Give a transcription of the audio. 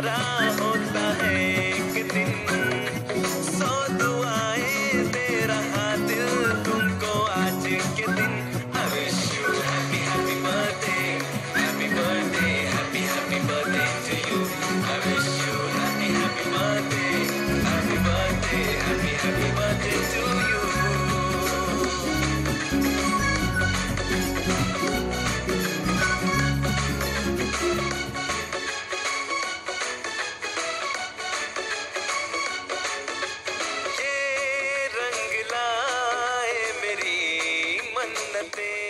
रहा हूँ baby.